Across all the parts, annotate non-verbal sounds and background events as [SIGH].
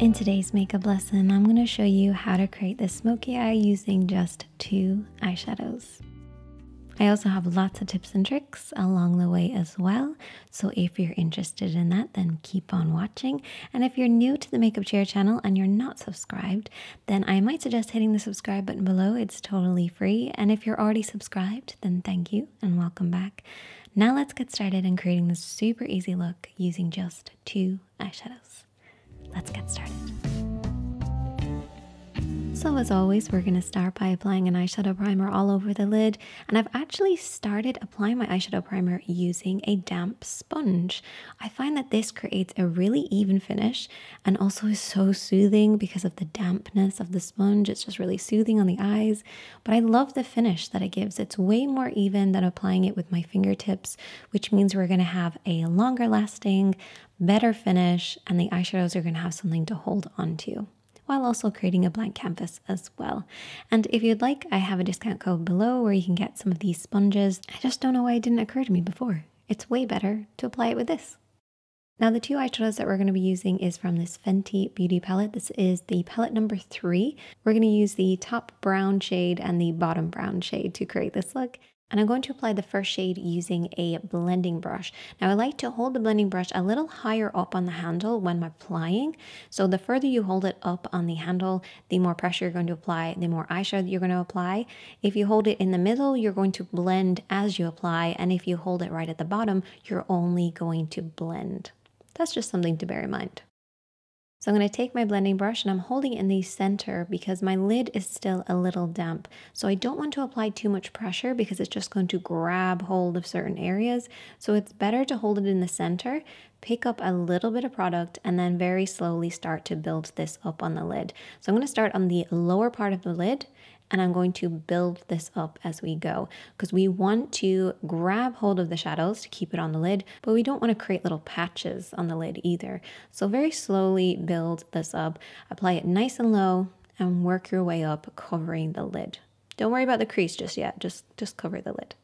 In today's makeup lesson, I'm going to show you how to create this smoky eye using just two eyeshadows. I also have lots of tips and tricks along the way as well. So if you're interested in that, then keep on watching. And if you're new to the Makeup Chair channel and you're not subscribed, then I might suggest hitting the subscribe button below. It's totally free. And if you're already subscribed, then thank you and welcome back. Now let's get started in creating this super easy look using just two eyeshadows let's get started. So as always, we're going to start by applying an eyeshadow primer all over the lid. And I've actually started applying my eyeshadow primer using a damp sponge. I find that this creates a really even finish and also is so soothing because of the dampness of the sponge. It's just really soothing on the eyes. But I love the finish that it gives. It's way more even than applying it with my fingertips, which means we're going to have a longer lasting, better finish, and the eyeshadows are going to have something to hold on to while also creating a blank canvas as well. And if you'd like, I have a discount code below where you can get some of these sponges. I just don't know why it didn't occur to me before. It's way better to apply it with this. Now the two eyeshadows that we're going to be using is from this Fenty Beauty palette. This is the palette number three. We're going to use the top brown shade and the bottom brown shade to create this look. And I'm going to apply the first shade using a blending brush. Now I like to hold the blending brush a little higher up on the handle when I'm applying. So the further you hold it up on the handle, the more pressure you're going to apply, the more eyeshadow you're going to apply. If you hold it in the middle, you're going to blend as you apply. And if you hold it right at the bottom, you're only going to blend. That's just something to bear in mind. So I'm going to take my blending brush and I'm holding it in the center because my lid is still a little damp. So I don't want to apply too much pressure because it's just going to grab hold of certain areas. So it's better to hold it in the center, pick up a little bit of product and then very slowly start to build this up on the lid. So I'm going to start on the lower part of the lid and I'm going to build this up as we go because we want to grab hold of the shadows to keep it on the lid, but we don't want to create little patches on the lid either. So very slowly build this up, apply it nice and low and work your way up covering the lid. Don't worry about the crease just yet, just, just cover the lid.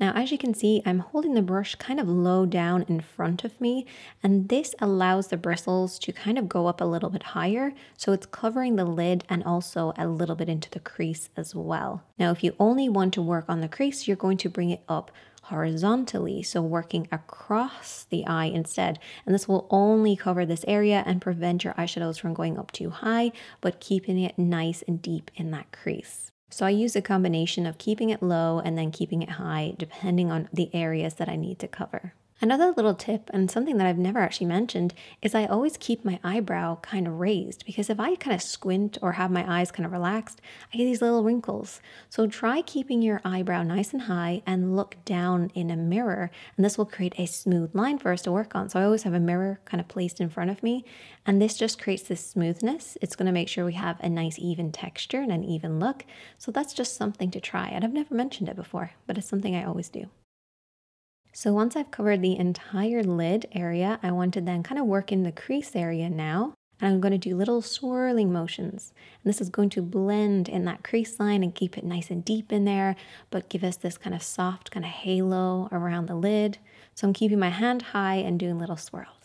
Now, as you can see, I'm holding the brush kind of low down in front of me, and this allows the bristles to kind of go up a little bit higher, so it's covering the lid and also a little bit into the crease as well. Now, if you only want to work on the crease, you're going to bring it up horizontally, so working across the eye instead. And this will only cover this area and prevent your eyeshadows from going up too high, but keeping it nice and deep in that crease. So I use a combination of keeping it low and then keeping it high depending on the areas that I need to cover. Another little tip, and something that I've never actually mentioned, is I always keep my eyebrow kind of raised because if I kind of squint or have my eyes kind of relaxed, I get these little wrinkles. So try keeping your eyebrow nice and high and look down in a mirror, and this will create a smooth line for us to work on. So I always have a mirror kind of placed in front of me, and this just creates this smoothness. It's going to make sure we have a nice even texture and an even look. So that's just something to try. And I've never mentioned it before, but it's something I always do. So once I've covered the entire lid area, I want to then kind of work in the crease area now. And I'm going to do little swirling motions. And this is going to blend in that crease line and keep it nice and deep in there, but give us this kind of soft kind of halo around the lid. So I'm keeping my hand high and doing little swirls.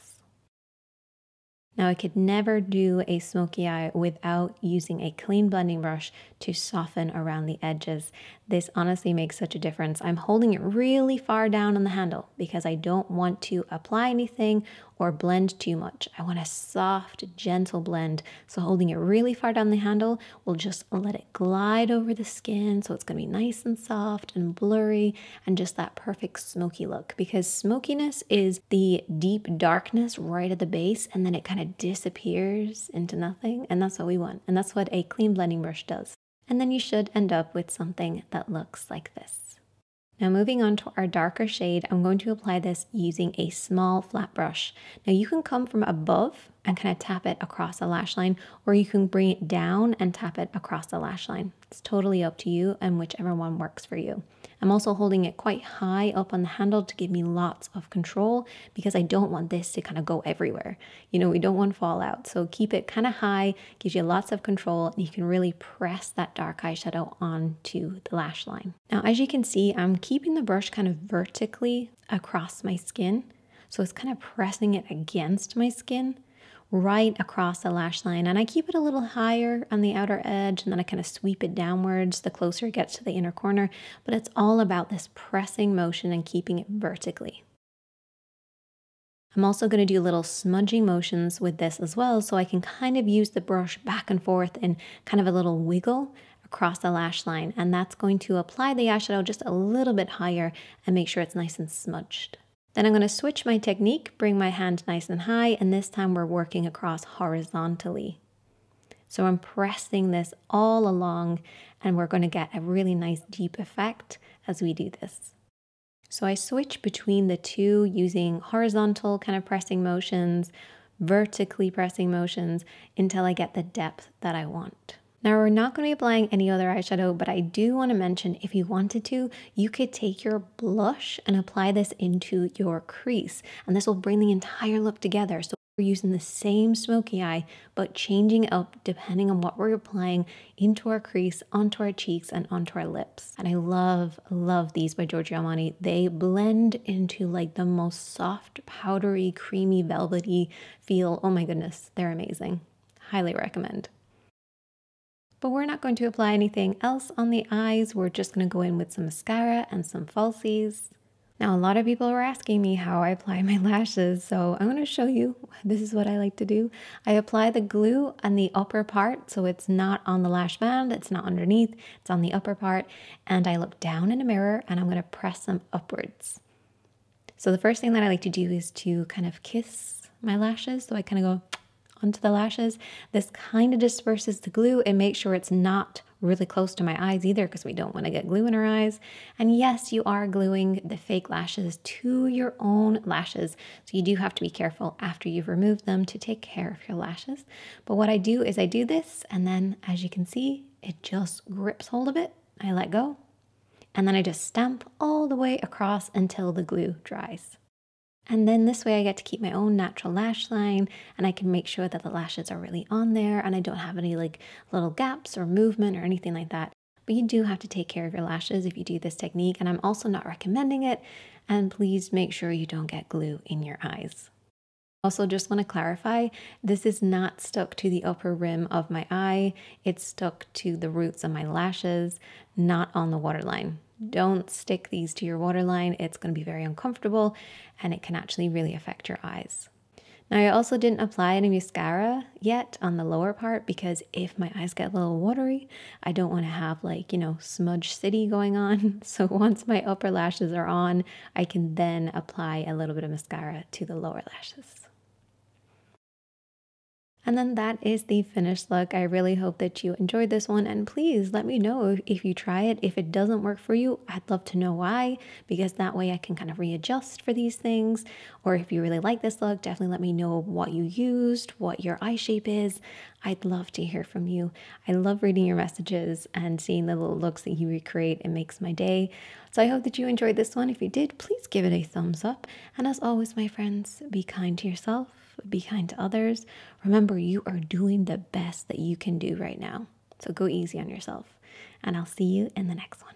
Now I could never do a smoky eye without using a clean blending brush to soften around the edges. This honestly makes such a difference. I'm holding it really far down on the handle because I don't want to apply anything or blend too much. I want a soft, gentle blend. So holding it really far down the handle will just let it glide over the skin. So it's gonna be nice and soft and blurry and just that perfect smoky look because smokiness is the deep darkness right at the base and then it kind of disappears into nothing. And that's what we want. And that's what a clean blending brush does. And then you should end up with something that looks like this. Now moving on to our darker shade, I'm going to apply this using a small flat brush. Now you can come from above and kind of tap it across the lash line, or you can bring it down and tap it across the lash line. It's totally up to you and whichever one works for you. I'm also holding it quite high up on the handle to give me lots of control because I don't want this to kind of go everywhere. You know, we don't want fallout. So keep it kind of high, gives you lots of control, and you can really press that dark eyeshadow onto the lash line. Now, as you can see, I'm keeping the brush kind of vertically across my skin. So it's kind of pressing it against my skin right across the lash line. And I keep it a little higher on the outer edge and then I kind of sweep it downwards the closer it gets to the inner corner. But it's all about this pressing motion and keeping it vertically. I'm also going to do little smudging motions with this as well so I can kind of use the brush back and forth in kind of a little wiggle across the lash line and that's going to apply the eyeshadow just a little bit higher and make sure it's nice and smudged. Then I'm going to switch my technique, bring my hand nice and high, and this time we're working across horizontally. So I'm pressing this all along and we're going to get a really nice deep effect as we do this. So I switch between the two using horizontal kind of pressing motions, vertically pressing motions until I get the depth that I want. Now we're not going to be applying any other eyeshadow, but I do want to mention if you wanted to, you could take your blush and apply this into your crease, and this will bring the entire look together. So we're using the same smoky eye, but changing up depending on what we're applying into our crease, onto our cheeks, and onto our lips. And I love, love these by Giorgio Armani. They blend into like the most soft, powdery, creamy, velvety feel. Oh my goodness, they're amazing. Highly recommend but we're not going to apply anything else on the eyes. We're just going to go in with some mascara and some falsies. Now, a lot of people are asking me how I apply my lashes, so I'm going to show you. [LAUGHS] This is what I like to do. I apply the glue on the upper part, so it's not on the lash band, it's not underneath, it's on the upper part, and I look down in a mirror and I'm going to press them upwards. So the first thing that I like to do is to kind of kiss my lashes, so I kind of go onto the lashes. This kind of disperses the glue and makes sure it's not really close to my eyes either because we don't want to get glue in our eyes. And yes, you are gluing the fake lashes to your own lashes. So you do have to be careful after you've removed them to take care of your lashes. But what I do is I do this and then as you can see, it just grips hold of it. I let go and then I just stamp all the way across until the glue dries. And then this way I get to keep my own natural lash line and I can make sure that the lashes are really on there and I don't have any like little gaps or movement or anything like that. But you do have to take care of your lashes if you do this technique and I'm also not recommending it. And please make sure you don't get glue in your eyes. Also, just want to clarify this is not stuck to the upper rim of my eye, it's stuck to the roots of my lashes, not on the waterline. Don't stick these to your waterline, it's going to be very uncomfortable and it can actually really affect your eyes. Now, I also didn't apply any mascara yet on the lower part because if my eyes get a little watery, I don't want to have like, you know, smudge city going on. [LAUGHS] So once my upper lashes are on, I can then apply a little bit of mascara to the lower lashes. And then that is the finished look. I really hope that you enjoyed this one. And please let me know if you try it. If it doesn't work for you, I'd love to know why, because that way I can kind of readjust for these things. Or if you really like this look, definitely let me know what you used, what your eye shape is. I'd love to hear from you. I love reading your messages and seeing the little looks that you recreate. It makes my day. So I hope that you enjoyed this one. If you did, please give it a thumbs up. And as always, my friends, be kind to yourself be kind to others. Remember, you are doing the best that you can do right now. So go easy on yourself. And I'll see you in the next one.